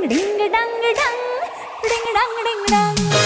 đăng dang đăng đăng dang đăng dang đăng